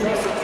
Joseph.